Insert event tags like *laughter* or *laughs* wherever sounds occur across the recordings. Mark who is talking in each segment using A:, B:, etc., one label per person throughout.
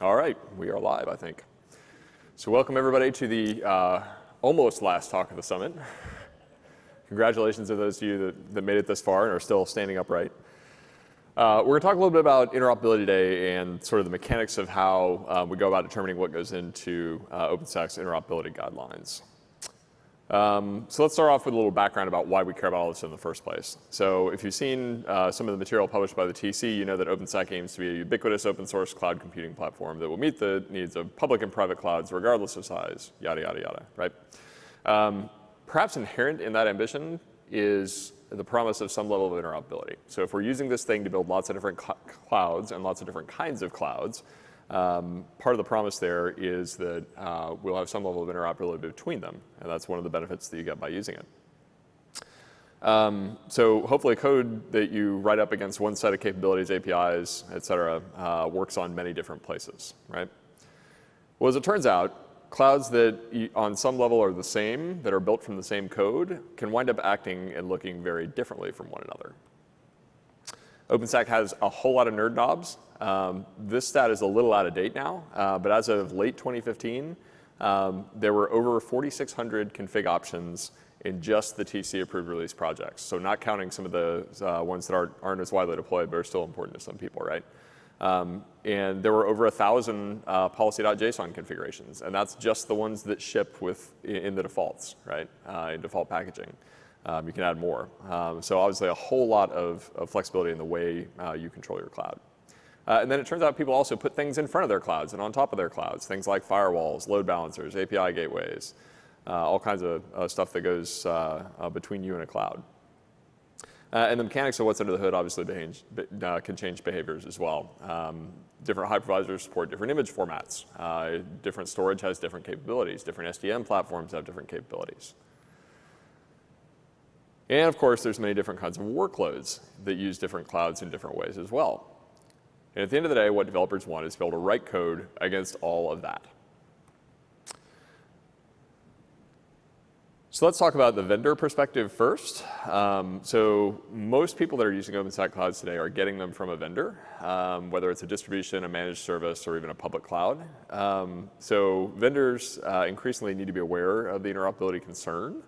A: All right, we are live, I think. So welcome everybody to the uh, almost last talk of the summit. Congratulations to those of you that, that made it this far and are still standing upright. Uh, we're going to talk a little bit about interoperability today and sort of the mechanics of how uh, we go about determining what goes into uh, OpenStack's interoperability guidelines. Um, so let's start off with a little background about why we care about all this in the first place. So if you've seen uh, some of the material published by the TC, you know that OpenStack aims to be a ubiquitous open source cloud computing platform that will meet the needs of public and private clouds regardless of size, yada, yada, yada, right? Um, perhaps inherent in that ambition is the promise of some level of interoperability. So if we're using this thing to build lots of different cl clouds and lots of different kinds of clouds, um, part of the promise there is that uh, we'll have some level of interoperability between them, and that's one of the benefits that you get by using it. Um, so hopefully code that you write up against one set of capabilities, APIs, et cetera, uh, works on many different places, right? Well, as it turns out, clouds that on some level are the same, that are built from the same code, can wind up acting and looking very differently from one another. OpenStack has a whole lot of nerd knobs um, this stat is a little out of date now, uh, but as of late 2015, um, there were over 4,600 config options in just the TC approved release projects. So not counting some of the uh, ones that aren't, aren't, as widely deployed, but are still important to some people, right? Um, and there were over a thousand uh, policy.json configurations, and that's just the ones that ship with in the defaults, right? Uh, in default packaging. Um, you can add more. Um, so obviously a whole lot of, of flexibility in the way uh, you control your cloud. Uh, and then it turns out people also put things in front of their clouds and on top of their clouds, things like firewalls, load balancers, API gateways, uh, all kinds of uh, stuff that goes uh, uh, between you and a cloud. And the mechanics of what's under the hood obviously can change behaviors as well. Um, different hypervisors support different image formats. different storage has different capabilities. Different SDN platforms have different capabilities. And of course, there's many different kinds of workloads that use different clouds in different ways as well. And at the end of the day, what developers want is to be able to write code against all of that. So let's talk about the vendor perspective first. Um, so most people that are using OpenStack clouds today are getting them from a vendor, um, whether it's a distribution, a managed service, or even a public cloud. Um, so vendors uh, increasingly need to be aware of the interoperability concern.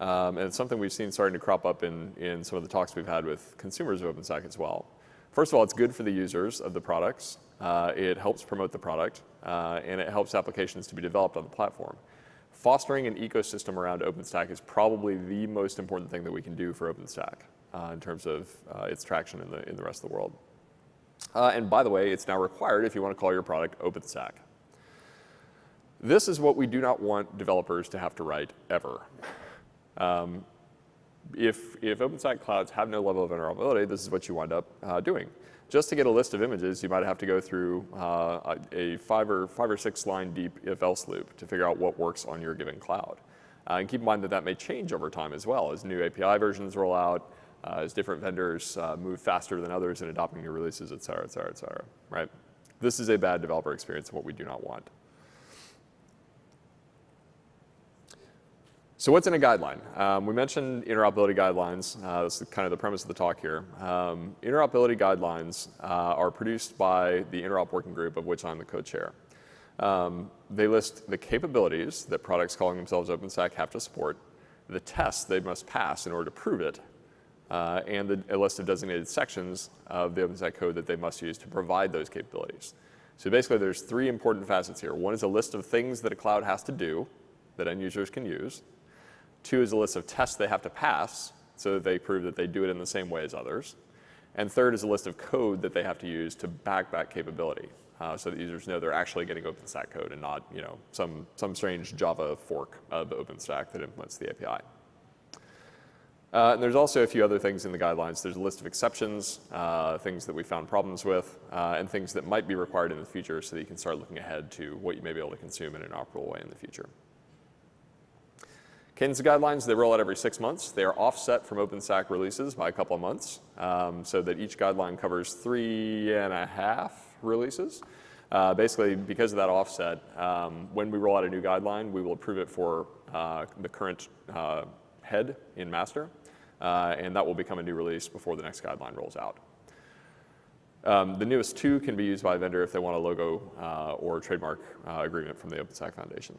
A: Um, and it's something we've seen starting to crop up in, in some of the talks we've had with consumers of OpenStack as well. First of all, it's good for the users of the products. Uh, it helps promote the product, uh, and it helps applications to be developed on the platform. Fostering an ecosystem around OpenStack is probably the most important thing that we can do for OpenStack uh, in terms of uh, its traction in the, in the rest of the world. Uh, and by the way, it's now required if you want to call your product OpenStack. This is what we do not want developers to have to write ever. Um, if, if OpenStack clouds have no level of interoperability, this is what you wind up uh, doing. Just to get a list of images, you might have to go through uh, a five or, five or six line deep if-else loop to figure out what works on your given cloud. Uh, and keep in mind that that may change over time as well as new API versions roll out, uh, as different vendors uh, move faster than others in adopting new releases, et cetera, et cetera, et cetera, right? This is a bad developer experience what we do not want. So what's in a guideline? Um, we mentioned interoperability guidelines. Uh, this is kind of the premise of the talk here. Um, interoperability guidelines uh, are produced by the Interop Working Group, of which I'm the co-chair. Um, they list the capabilities that products calling themselves OpenStack have to support, the tests they must pass in order to prove it, uh, and the, a list of designated sections of the OpenStack code that they must use to provide those capabilities. So basically there's three important facets here. One is a list of things that a cloud has to do that end users can use. Two is a list of tests they have to pass so that they prove that they do it in the same way as others. And third is a list of code that they have to use to back that capability uh, so that users know they're actually getting OpenStack code and not you know, some, some strange Java fork of OpenStack that implements the API. Uh, and there's also a few other things in the guidelines. There's a list of exceptions, uh, things that we found problems with, uh, and things that might be required in the future so that you can start looking ahead to what you may be able to consume in an operable way in the future. Cadence guidelines, they roll out every six months. They are offset from OpenStack releases by a couple of months um, so that each guideline covers three and a half releases. Uh, basically, because of that offset, um, when we roll out a new guideline, we will approve it for uh, the current uh, head in master, uh, and that will become a new release before the next guideline rolls out. Um, the newest two can be used by a vendor if they want a logo uh, or trademark uh, agreement from the OpenStack Foundation.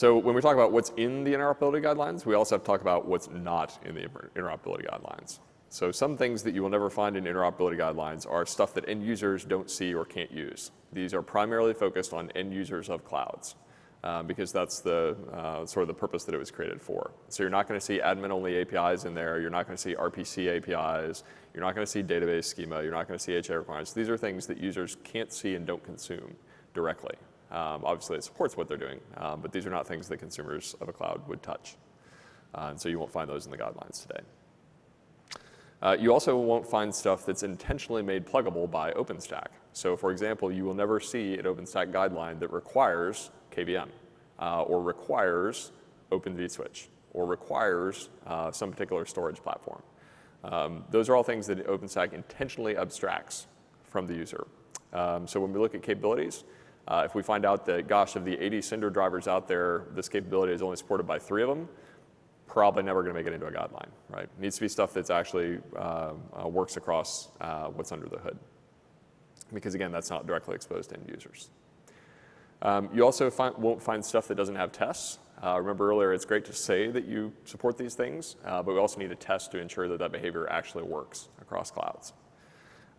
A: So when we talk about what's in the interoperability guidelines, we also have to talk about what's not in the interoperability guidelines. So some things that you will never find in interoperability guidelines are stuff that end users don't see or can't use. These are primarily focused on end users of clouds. Um, because that's the uh, sort of the purpose that it was created for. So you're not going to see admin-only APIs in there. You're not going to see RPC APIs. You're not going to see database schema. You're not going to see HA requirements. These are things that users can't see and don't consume directly. Um, obviously, it supports what they're doing, um, but these are not things that consumers of a cloud would touch. Uh, and so you won't find those in the guidelines today. Uh, you also won't find stuff that's intentionally made pluggable by OpenStack. So for example, you will never see an OpenStack guideline that requires KVM uh, or requires Open vSwitch or requires uh, some particular storage platform. Um, those are all things that OpenStack intentionally abstracts from the user. Um, so when we look at capabilities, uh, if we find out that, gosh, of the 80 Cinder drivers out there, this capability is only supported by three of them, probably never going to make it into a guideline, right? It needs to be stuff that's actually uh, uh, works across uh, what's under the hood. Because again, that's not directly exposed to end users. Um, you also find, won't find stuff that doesn't have tests. Uh, remember earlier, it's great to say that you support these things, uh, but we also need a test to ensure that that behavior actually works across clouds.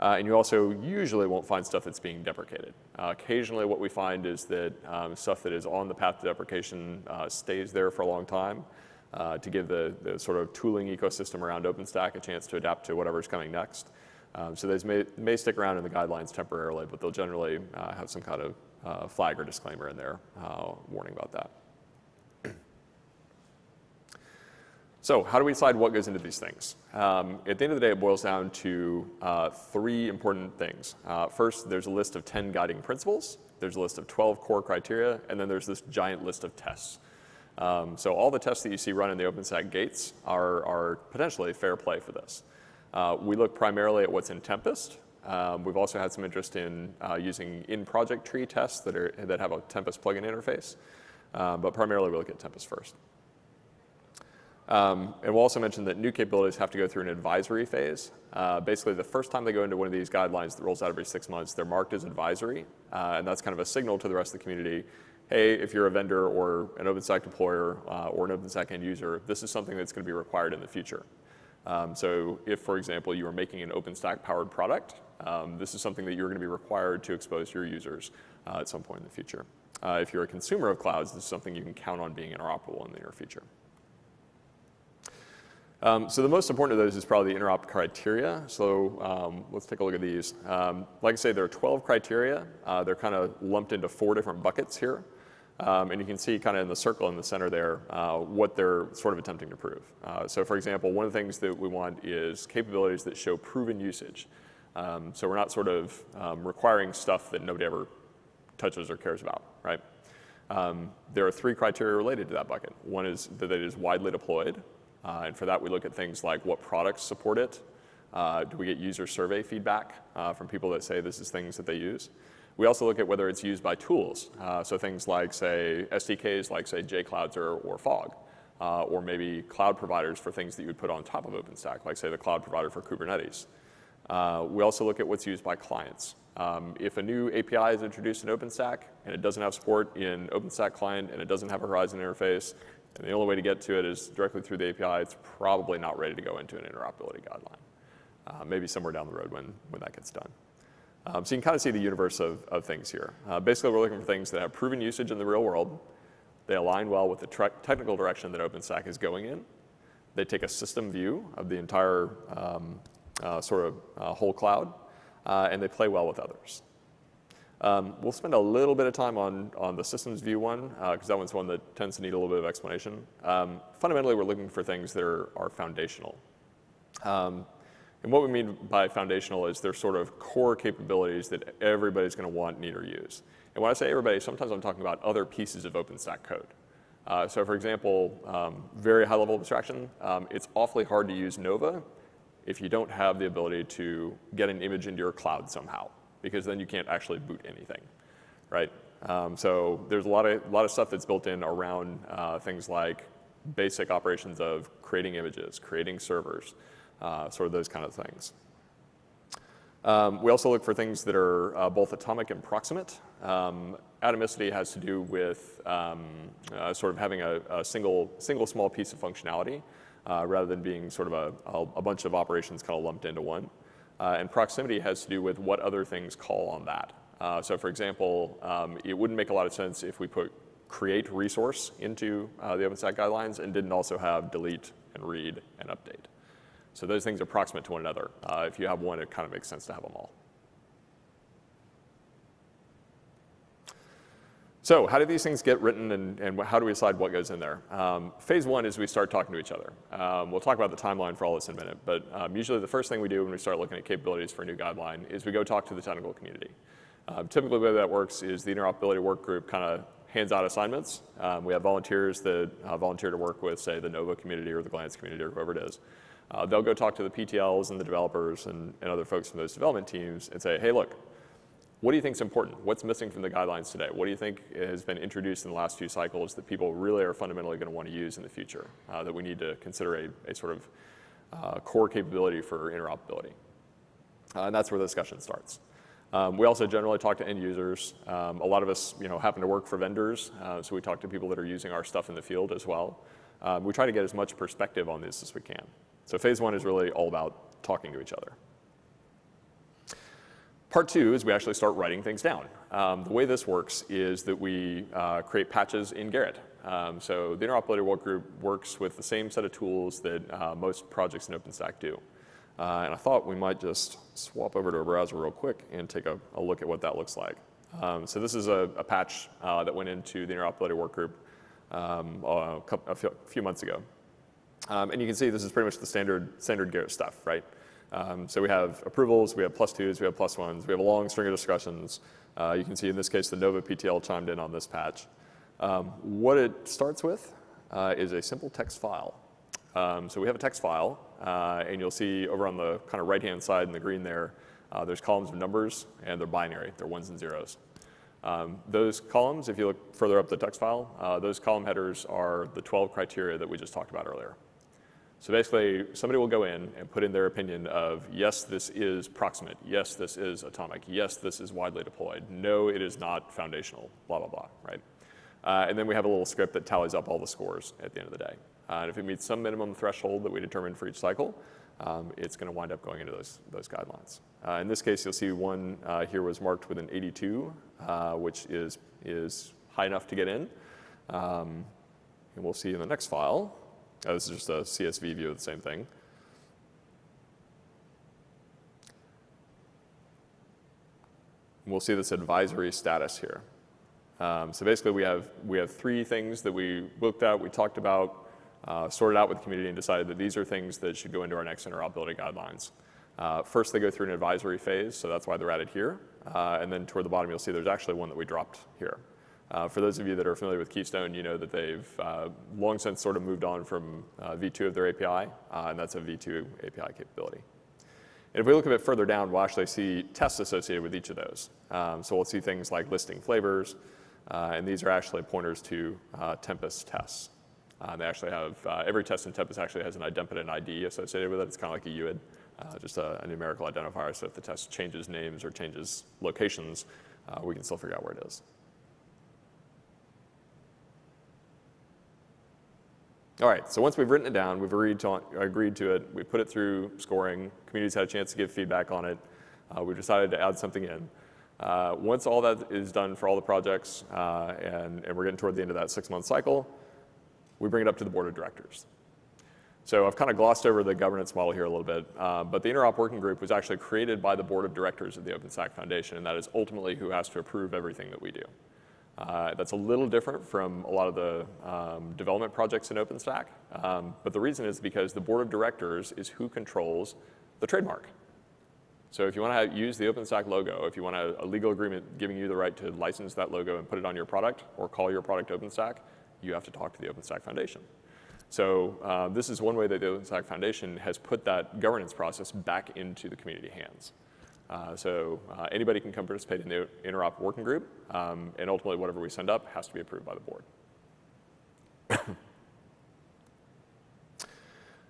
A: Uh, and you also usually won't find stuff that's being deprecated. Uh, occasionally what we find is that um, stuff that is on the path to deprecation uh, stays there for a long time uh, to give the, the sort of tooling ecosystem around OpenStack a chance to adapt to whatever's coming next. Um, so those may, may stick around in the guidelines temporarily, but they'll generally uh, have some kind of uh, flag or disclaimer in there warning about that. So how do we decide what goes into these things? Um, at the end of the day, it boils down to uh, three important things. Uh, first, there's a list of 10 guiding principles. There's a list of 12 core criteria, and then there's this giant list of tests. Um, so all the tests that you see run in the OpenStack gates are, are potentially fair play for this. Uh, we look primarily at what's in Tempest. Um, we've also had some interest in uh, using in-project tree tests that, are, that have a Tempest plugin interface, uh, but primarily we look at Tempest first. Um, and we'll also mention that new capabilities have to go through an advisory phase. Uh, basically, the first time they go into one of these guidelines that rolls out every six months, they're marked as advisory, uh, and that's kind of a signal to the rest of the community, hey, if you're a vendor or an OpenStack deployer uh, or an OpenStack end user, this is something that's going to be required in the future. Um, so if, for example, you are making an OpenStack-powered product, um, this is something that you're going to be required to expose your users uh, at some point in the future. Uh, if you're a consumer of clouds, this is something you can count on being interoperable in the near future. Um, so the most important of those is probably the interop criteria. So um, let's take a look at these. Um, like I say, there are 12 criteria. Uh, they're kind of lumped into four different buckets here. Um, and you can see kind of in the circle in the center there uh, what they're sort of attempting to prove. Uh, so for example, one of the things that we want is capabilities that show proven usage. Um, so we're not sort of um, requiring stuff that nobody ever touches or cares about, right? there are three criteria related to that bucket. One is that it is widely deployed. Uh, and for that, we look at things like what products support it. Uh, do we get user survey feedback uh, from people that say this is things that they use? We also look at whether it's used by tools. Uh, so things like, say, SDKs like, say, JClouds or, or Fog. Uh, or maybe cloud providers for things that you would put on top of OpenStack, like, say, the cloud provider for Kubernetes. Uh, we also look at what's used by clients. Um, if a new API is introduced in OpenStack and it doesn't have support in OpenStack client and it doesn't have a Horizon interface, and the only way to get to it is directly through the API. It's probably not ready to go into an interoperability guideline. Uh, maybe somewhere down the road when, when that gets done. Um, so you can kind of see the universe of, of things here. Uh, basically, we're looking for things that have proven usage in the real world. They align well with the technical direction that OpenStack is going in. They take a system view of the entire um, uh, sort of uh, whole cloud, uh, and they play well with others. Um, we'll spend a little bit of time on, on the systems view one, because uh, that one's one that tends to need a little bit of explanation. Um, fundamentally, we're looking for things that are, are foundational. Um, and what we mean by foundational is they're sort of core capabilities that everybody's going to want, need, or use. And when I say everybody, sometimes I'm talking about other pieces of OpenStack code. Uh, so for example, um, very high level abstraction, um, it's awfully hard to use Nova if you don't have the ability to get an image into your cloud somehow because then you can't actually boot anything, right? Um, so there's a lot of, a lot of stuff that's built in around uh, things like basic operations of creating images, creating servers, uh, sort of those kind of things. Um, we also look for things that are uh, both atomic and proximate. Um, atomicity has to do with um, uh, sort of having a, a, single, single small piece of functionality uh, rather than being sort of a, a, bunch of operations kind of lumped into one. Uh, and proximity has to do with what other things call on that. Uh, so for example, um, it wouldn't make a lot of sense if we put create resource into uh, the OpenStack guidelines and didn't also have delete and read and update. So those things are proximate to one another. Uh, if you have one, it kind of makes sense to have them all. So how do these things get written and, and how do we decide what goes in there? Um, phase one is we start talking to each other. Um, we'll talk about the timeline for all this in a minute, but um, usually the first thing we do when we start looking at capabilities for a new guideline is we go talk to the technical community. Um, typically the way that works is the interoperability work group kind of hands out assignments. Um, we have volunteers that uh, volunteer to work with, say, the Nova community or the Glance community or whoever it is. Uh, they'll go talk to the PTLs and the developers and, and other folks from those development teams and say, hey, look, what do you think is important? What's missing from the guidelines today? What do you think has been introduced in the last few cycles that people really are fundamentally going to want to use in the future uh, that we need to consider a, a sort of uh, core capability for interoperability? Uh, and that's where the discussion starts. Um, we also generally talk to end users. Um, a lot of us you know, happen to work for vendors, uh, so we talk to people that are using our stuff in the field as well. Um, we try to get as much perspective on this as we can. So phase one is really all about talking to each other. Part two is we actually start writing things down. Um, the way this works is that we uh, create patches in Gerrit. Um, so the interoperability work group works with the same set of tools that uh, most projects in OpenStack do. Uh, and I thought we might just swap over to a browser real quick and take a, a look at what that looks like. Um, so this is a, a patch uh, that went into the interoperability work group um, a, couple, a, few months ago. Um, and you can see this is pretty much the standard, standard Gerrit stuff, right? Um, so we have approvals, we have plus twos, we have plus ones, we have a long string of discussions. Uh, you can see in this case the Nova PTL chimed in on this patch. Um, what it starts with uh, is a simple text file. Um, so we have a text file, uh, and you'll see over on the kind of right-hand side in the green there, uh, there's columns of numbers, and they're binary. They're ones and zeros. Um, those columns, if you look further up the text file, uh, those column headers are the 12 criteria that we just talked about earlier. So basically, somebody will go in and put in their opinion of, yes, this is proximate. Yes, this is atomic. Yes, this is widely deployed. No, it is not foundational, blah, blah, blah, right? Uh, and then we have a little script that tallies up all the scores at the end of the day. Uh, and if it meets some minimum threshold that we determine for each cycle, um, it's going to wind up going into those, those guidelines. Uh, in this case, you'll see one uh, here was marked with an 82, uh, which is, is high enough to get in. Um, and we'll see in the next file Oh, this is just a CSV view of the same thing. We'll see this advisory status here. Um, so basically we have, we have three things that we looked at, we talked about, uh, sorted out with the community and decided that these are things that should go into our next interoperability guidelines. Uh, first, they go through an advisory phase, so that's why they're added here. Uh, and then toward the bottom, you'll see there's actually one that we dropped here. Uh, for those of you that are familiar with Keystone, you know that they've uh, long since sort of moved on from uh, V2 of their API, uh, and that's a V2 API capability. And if we look a bit further down, we'll actually see tests associated with each of those. Um, so we'll see things like listing flavors, uh, and these are actually pointers to uh, Tempest tests. they actually have, every test in Tempest actually has an idempotent ID associated with it. It's kind of like a UID, just a, a, numerical identifier. So if the test changes names or changes locations, we can still figure out where it is. All right, so once we've written it down, we've agreed to, agreed to it, we put it through scoring, community's had a chance to give feedback on it, uh, we've decided to add something in. Uh, once all that is done for all the projects, uh, and, and we're getting toward the end of that six-month cycle, we bring it up to the board of directors. So I've kind of glossed over the governance model here a little bit, uh, but the Interop Working Group was actually created by the board of directors of the OpenStack Foundation, and that is ultimately who has to approve everything that we do. Uh, that's a little different from a lot of the um, development projects in OpenStack, um, but the reason is because the board of directors is who controls the trademark. So if you want to use the OpenStack logo, if you want a, a, legal agreement giving you the right to license that logo and put it on your product or call your product OpenStack, you have to talk to the OpenStack Foundation. So uh, this is one way that the OpenStack Foundation has put that governance process back into the community hands. Uh, so uh, anybody can come participate in the interop working group, um, and ultimately whatever we send up has to be approved by the board. *coughs*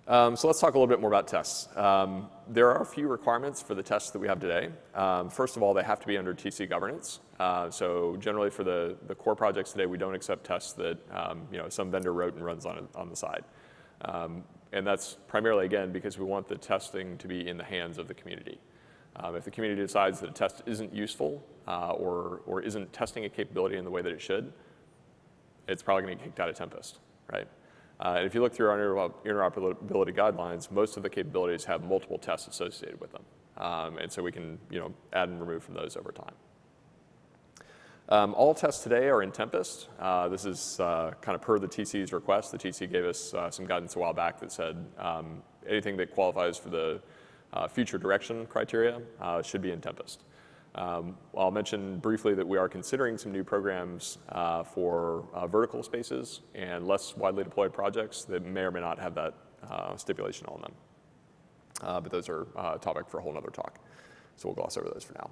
A: Um, so let's talk a little bit more about tests. Um, there are a few requirements for the tests that we have today. Um, first of all, they have to be under TC governance. Uh, so generally for the, the core projects today, we don't accept tests that um, you know, some vendor wrote and runs on, on the side. Um, and that's primarily, again, because we want the testing to be in the hands of the community. Um, if the community decides that a test isn't useful uh, or, or isn't testing a capability in the way that it should, it's probably going to get kicked out of Tempest, right? Uh, and if you look through our interoperability guidelines, most of the capabilities have multiple tests associated with them. Um, and so we can you know, add and remove from those over time. Um, all tests today are in Tempest. Uh, this is uh, kind of per the TC's request. The TC gave us uh, some guidance a while back that said um, anything that qualifies for the uh, future direction criteria uh, should be in Tempest. Um, I'll mention briefly that we are considering some new programs uh, for uh, vertical spaces and less widely deployed projects that may or may not have that uh, stipulation on them. Uh, but those are a topic for a whole other talk. So we'll gloss over those for now.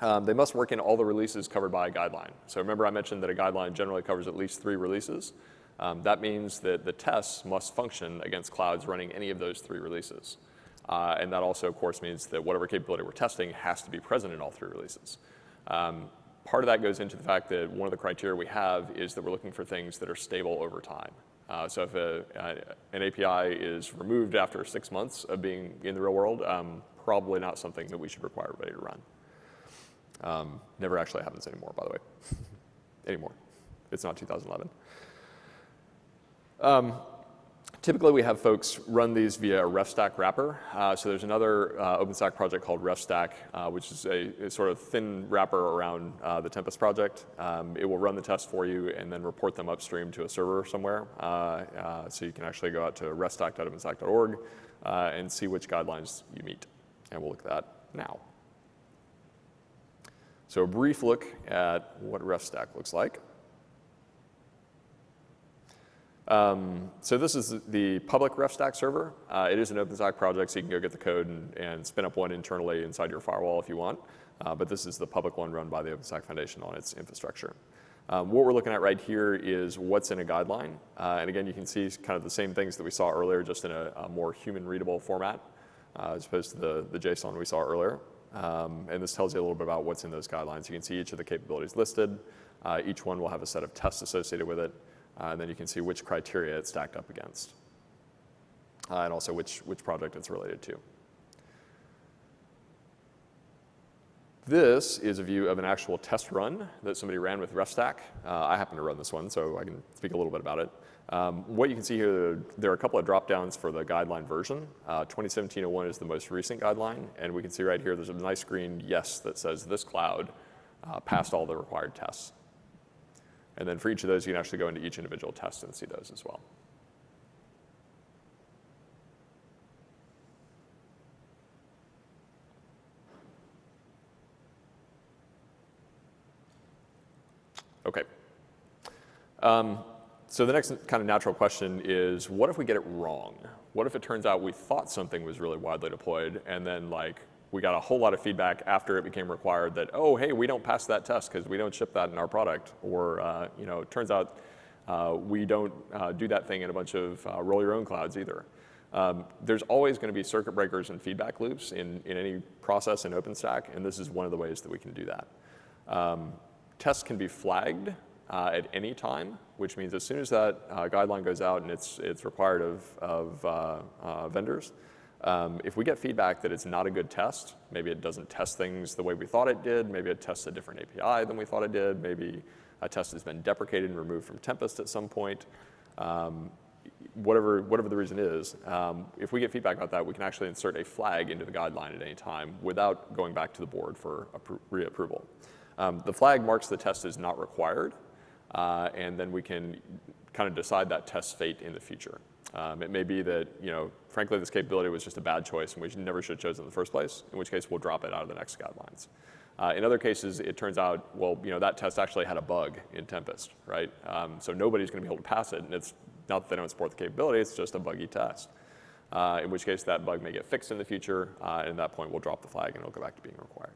A: Um, they must work in all the releases covered by a guideline. So remember I mentioned that a guideline generally covers at least three releases. Um, that means that the tests must function against clouds running any of those three releases. Uh, and that also, of course, means that whatever capability we're testing has to be present in all three releases. Um, part of that goes into the fact that one of the criteria we have is that we're looking for things that are stable over time. Uh, so if a, uh, an API is removed after six months of being in the real world, um, probably not something that we should require everybody to run. Um, never actually happens anymore, by the way. *laughs* anymore. It's not 2011. Um, Typically, we have folks run these via a RefStack wrapper. Uh, so there's another uh, OpenStack project called RefStack, uh, which is a, a, sort of thin wrapper around uh, the Tempest project. Um, it will run the test for you and then report them upstream to a server somewhere. Uh, uh, so you can actually go out to refstack.openstack.org and see which guidelines you meet. And we'll look at that now. So a brief look at what RefStack looks like. Um, so this is the public RefStack server. Uh, it is an OpenStack project, so you can go get the code and, and spin up one internally inside your firewall if you want. Uh, but this is the public one run by the OpenStack Foundation on its infrastructure. Um, what we're looking at right here is what's in a guideline. Uh, and again, you can see kind of the same things that we saw earlier, just in a, a more human readable format, uh, as opposed to the, the JSON we saw earlier. Um, and this tells you a little bit about what's in those guidelines. You can see each of the capabilities listed. Uh, each one will have a set of tests associated with it. Uh, and then you can see which criteria it's stacked up against, uh, and also which, which project it's related to. This is a view of an actual test run that somebody ran with RefStack. Uh, I happen to run this one, so I can speak a little bit about it. Um, what you can see here, there are a couple of drop downs for the guideline version. Uh, 2017-01 is the most recent guideline, and we can see right here there's a nice green yes that says this cloud uh, passed all the required tests. And then for each of those, you can actually go into each individual test and see those as well. Okay. Um, so the next kind of natural question is, what if we get it wrong? What if it turns out we thought something was really widely deployed, and then like we got a whole lot of feedback after it became required that, oh, hey, we don't pass that test because we don't ship that in our product. Or, uh, you know, it turns out uh, we don't uh, do that thing in a bunch of uh, roll your own clouds either. Um, there's always going to be circuit breakers and feedback loops in, in any process in OpenStack, and this is one of the ways that we can do that. Um, tests can be flagged uh, at any time, which means as soon as that uh, guideline goes out and it's, it's required of, of vendors, um, if we get feedback that it's not a good test, maybe it doesn't test things the way we thought it did, maybe it tests a different API than we thought it did, maybe a test has been deprecated and removed from Tempest at some point, um, whatever, whatever the reason is, um, if we get feedback about that, we can actually insert a flag into the guideline at any time without going back to the board for reapproval. Um, the flag marks the test as not required, uh, and then we can kind of decide that test fate in the future. Um, it may be that, you know, frankly, this capability was just a bad choice and we never should have chosen in the first place, in which case we'll drop it out of the next guidelines. Uh, in other cases, it turns out, well, you know, that test actually had a bug in Tempest, right? Um, so nobody's going to be able to pass it, and it's not that they don't support the capability, it's just a buggy test. Uh, in which case that bug may get fixed in the future, uh, and at that point we'll drop the flag and it'll go back to being required.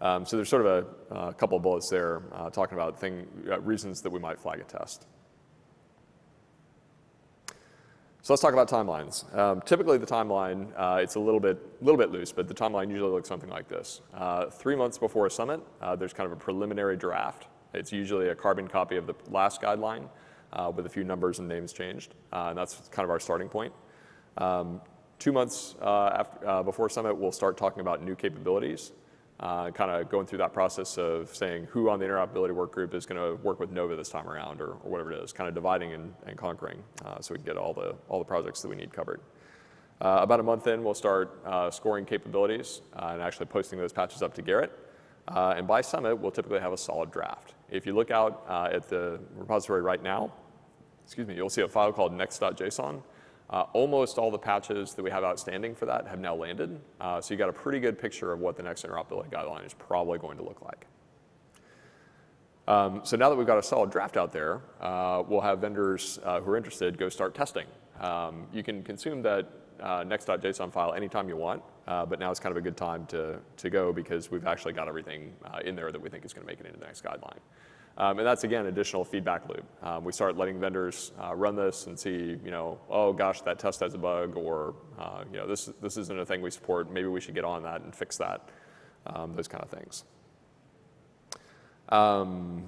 A: Um, so there's sort of a, a couple of bullets there uh, talking about thing, uh, reasons that we might flag a test. So let's talk about timelines. Um, typically, the timeline uh, it's a little bit little bit loose, but the timeline usually looks something like this: uh, three months before a summit, uh, there's kind of a preliminary draft. It's usually a carbon copy of the last guideline uh, with a few numbers and names changed, uh, and that's kind of our starting point. Um, two months uh, after, before summit, we'll start talking about new capabilities uh, kind of going through that process of saying who on the interoperability work group is going to work with Nova this time around or, or whatever it is, kind of dividing and, and conquering uh, so we can get all the, all the projects that we need covered. Uh, about a month in, we'll start uh, scoring capabilities uh, and actually posting those patches up to Gerrit. Uh, and by Summit, we'll typically have a solid draft. If you look out at the repository right now, excuse me, you'll see a file called next.json. Uh, almost all the patches that we have outstanding for that have now landed. Uh, so you got a pretty good picture of what the next interoperability guideline is probably going to look like. Um, so now that we've got a solid draft out there, uh, we'll have vendors uh, who are interested go start testing. Um, you can consume that uh, next.json file anytime you want, uh, but now it's kind of a good time to, to go because we've actually got everything in there that we think is going to make it into the next guideline. Um, and that's again additional feedback loop. Um, we start letting vendors uh, run this and see, you know, oh gosh, that test has a bug, or uh, you know, this this isn't a thing we support. Maybe we should get on that and fix that. Um, those kind of things. Um,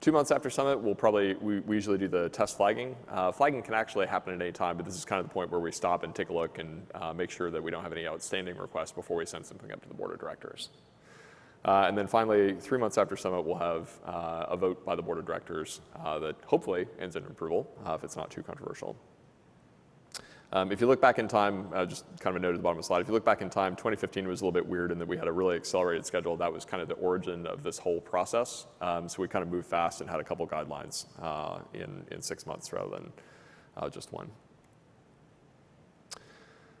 A: two months after Summit, we'll probably, we, we usually do the test flagging. Uh, flagging can actually happen at any time, but this is kind of the point where we stop and take a look and uh, make sure that we don't have any outstanding requests before we send something up to the board of directors. Uh, and then finally, three months after summit, we'll have uh, a vote by the board of directors uh, that hopefully ends in approval uh, if it's not too controversial. Um, if you look back in time, uh, just kind of a note at the bottom of the slide, if you look back in time, 2015 was a little bit weird in that we had a really accelerated schedule. That was kind of the origin of this whole process. Um, so we kind of moved fast and had a couple guidelines uh, in, in six months rather than just one.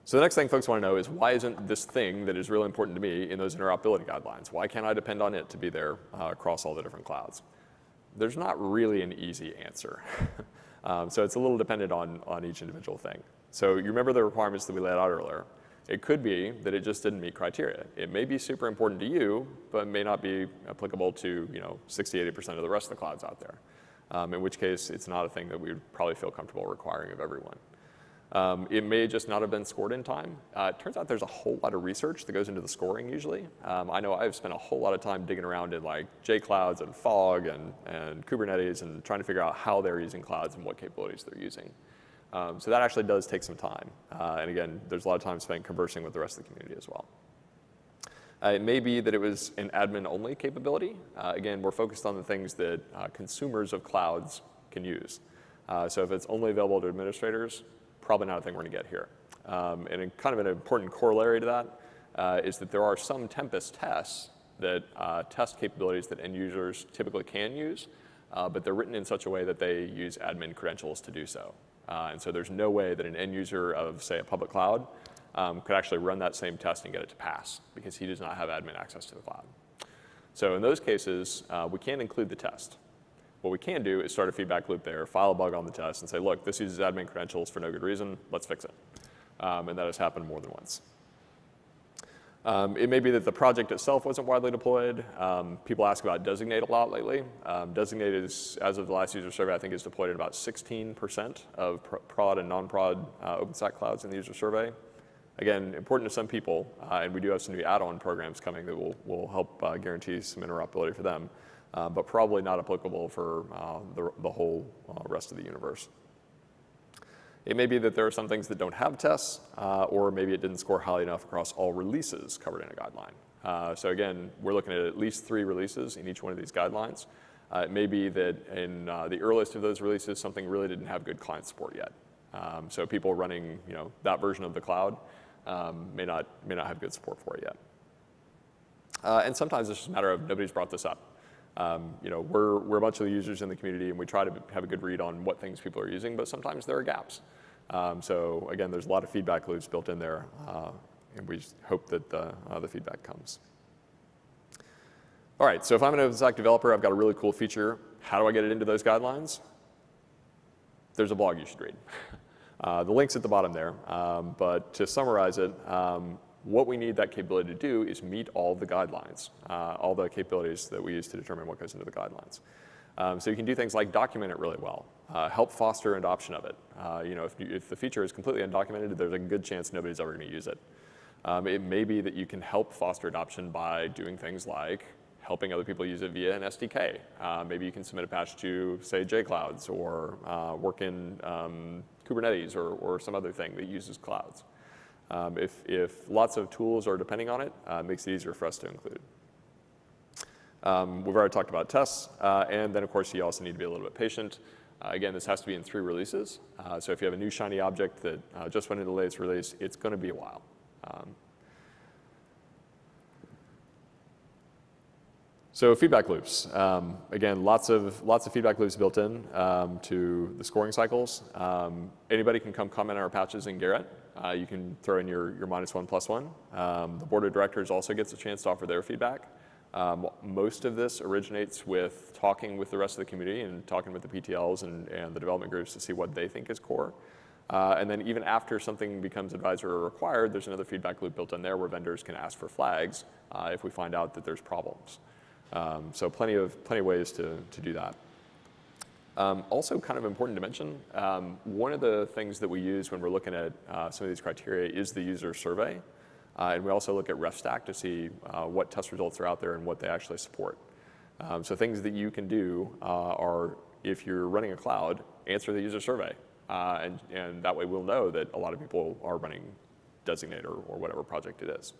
A: So the next thing folks want to know is why isn't this thing that is really important to me in those interoperability guidelines? Why can't I depend on it to be there uh, across all the different clouds? There's not really an easy answer. *laughs* um, so it's a little dependent on, on each individual thing. So you remember the requirements that we laid out earlier. It could be that it just didn't meet criteria. It may be super important to you, but may not be applicable to you know 60, 80% of the rest of the clouds out there. Um, in which case, it's not a thing that we would probably feel comfortable requiring of everyone. Um, it may just not have been scored in time. Uh, it turns out there's a whole lot of research that goes into the scoring usually. Um, I know I've spent a whole lot of time digging around in like JClouds and Fog and, and Kubernetes and trying to figure out how they're using clouds and what capabilities they're using. Um, so that actually does take some time. Uh, and again, there's a lot of time spent conversing with the rest of the community as well. Uh, it may be that it was an admin-only capability. Uh, again, we're focused on the things that uh, consumers of clouds can use. Uh, so if it's only available to administrators, probably not a thing we're going to get here. Um, and kind of an important corollary to that uh, is that there are some Tempest tests that uh, test capabilities that end users typically can use, uh, but they're written in such a way that they use admin credentials to do so. Uh, and so there's no way that an end user of, say, a public cloud um, could actually run that same test and get it to pass because he does not have admin access to the cloud. So in those cases, uh, we can include the test. What we can do is start a feedback loop there, file a bug on the test, and say, look, this uses admin credentials for no good reason. Let's fix it. Um, and that has happened more than once. Um, it may be that the project itself wasn't widely deployed. Um, people ask about Designate a lot lately. Um, Designate is, as of the last user survey, I think is deployed in about 16% of prod and non-prod uh, OpenStack clouds in the user survey. Again, important to some people, uh, and we do have some new add-on programs coming that will, will help uh, guarantee some interoperability for them uh, but probably not applicable for uh, the, the, whole uh, rest of the universe. It may be that there are some things that don't have tests, uh, or maybe it didn't score highly enough across all releases covered in a guideline. Uh, so again, we're looking at at least three releases in each one of these guidelines. Uh, it may be that in the earliest of those releases, something really didn't have good client support yet. Um, so people running you know, that version of the cloud um, may, not, may not have good support for it yet. and sometimes it's just a matter of nobody's brought this up. Um, you know, we're, we're a bunch of the users in the community and we try to have a good read on what things people are using, but sometimes there are gaps. Um, so again, there's a lot of feedback loops built in there, uh, and we hope that the, uh, the feedback comes. All right, so if I'm an OpenStack developer, I've got a really cool feature. How do I get it into those guidelines? There's a blog you should read. *laughs* Uh, the link's at the bottom there, um, but to summarize it, um, what we need that capability to do is meet all the guidelines, uh, all the capabilities that we use to determine what goes into the guidelines. Um, so you can do things like document it really well, uh, help foster adoption of it. Uh, you know, if, if the feature is completely undocumented, there's a good chance nobody's ever going to use it. Um, it may be that you can help foster adoption by doing things like helping other people use it via an SDK. Uh, maybe you can submit a patch to, say, JClouds or uh, work in um, Kubernetes or, or some other thing that uses clouds. Um, if, if lots of tools are depending on it, uh, it makes it easier for us to include. Um, we've already talked about tests, uh, and then of course you also need to be a little bit patient. Uh, again, this has to be in three releases. Uh, so if you have a new shiny object that uh, just went into the latest release, it's going to be a while. Um, so feedback loops. Um, again, lots of lots of feedback loops built in um, to the scoring cycles. Um, anybody can come comment on our patches in Gerrit. Uh, you can throw in your, your minus one plus one. Um, the board of directors also gets a chance to offer their feedback. Um, most of this originates with talking with the rest of the community and talking with the PTLs and, and the development groups to see what they think is core. Uh, and then even after something becomes advisory or required, there's another feedback loop built in there where vendors can ask for flags uh, if we find out that there's problems. Um, so plenty of, plenty of ways to, to do that. Um, also kind of important to mention, um, one of the things that we use when we're looking at uh, some of these criteria is the user survey. Uh, and we also look at RefStack to see uh, what test results are out there and what they actually support. Um, so things that you can do uh, are, if you're running a cloud, answer the user survey. Uh, and, and that way we'll know that a lot of people are running Designate or, or whatever project it is,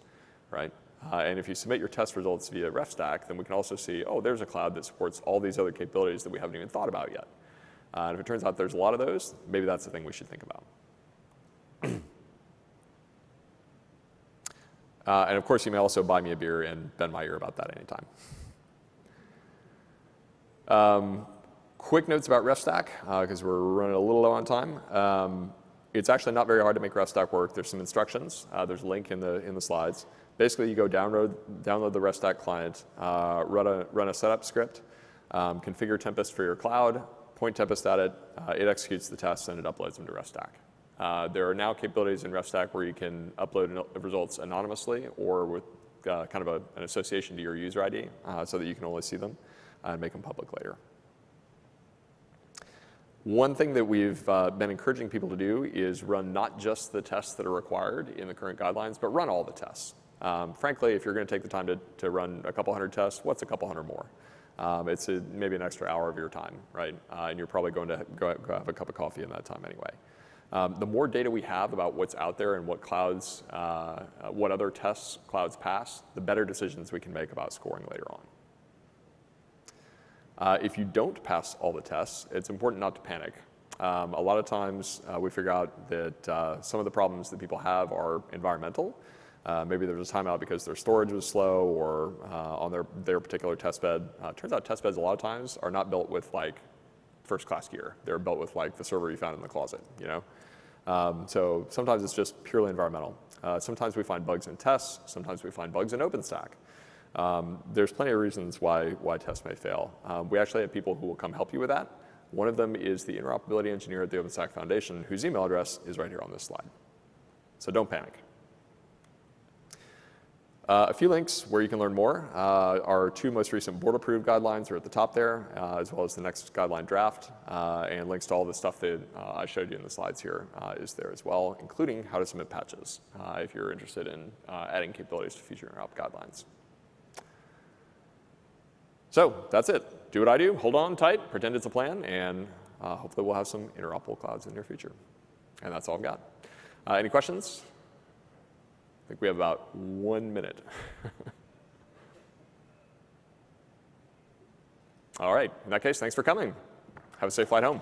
A: right? Uh, and if you submit your test results via RefStack, then we can also see, oh, there's a cloud that supports all these other capabilities that we haven't even thought about yet. Uh, and if it turns out there's a lot of those, maybe that's the thing we should think about. *clears throat* Uh, and of course, you may also buy me a beer and bend my ear about that anytime. Um, quick notes about RefStack, because uh, we're running a little low on time. Um, it's actually not very hard to make RefStack work. There's some instructions. Uh, there's a link in the, in the slides. Basically, you go download, download the RefStack client, uh, run, a, run a setup script, um, configure Tempest for your cloud, point Tempest at it, uh, it executes the tests, and it uploads them to RefStack. Uh, there are now capabilities in RefStack where you can upload results anonymously or with uh, kind of a, an association to your user ID uh, so that you can only see them and make them public later. One thing that we've uh, been encouraging people to do is run not just the tests that are required in the current guidelines, but run all the tests. Um, frankly, if you're going to take the time to, to run a couple hundred tests, what's a couple hundred more? Um, it's a, maybe an extra hour of your time, right? Uh, and you're probably going to go, go have a cup of coffee in that time anyway. Um, the more data we have about what's out there and what clouds, uh, uh, what other tests clouds pass, the better decisions we can make about scoring later on. Uh, if you don't pass all the tests, it's important not to panic. Um, a lot of times uh, we figure out that uh, some of the problems that people have are environmental. Uh, maybe there was a timeout because their storage was slow or on their, their particular test bed. turns out test beds a lot of times are not built with like first class gear. They're built with like the server you found in the closet, you know? Um, so sometimes it's just purely environmental. Uh, sometimes we find bugs in tests. Sometimes we find bugs in OpenStack. Um, there's plenty of reasons why, why tests may fail. Um, we actually have people who will come help you with that. One of them is the interoperability engineer at the OpenStack Foundation, whose email address is right here on this slide. So don't panic. Uh, a few links where you can learn more. Uh, our two most recent board approved guidelines are at the top there, uh, as well as the next guideline draft. Uh, and links to all the stuff that uh, I showed you in the slides here uh, is there as well, including how to submit patches if you're interested in adding capabilities to future interop guidelines. So that's it. Do what I do, hold on tight, pretend it's a plan, and hopefully we'll have some interoperable clouds in the near future. And that's all I've got. any questions? I think we have about one minute. *laughs* All right, in that case, thanks for coming. Have a safe flight home.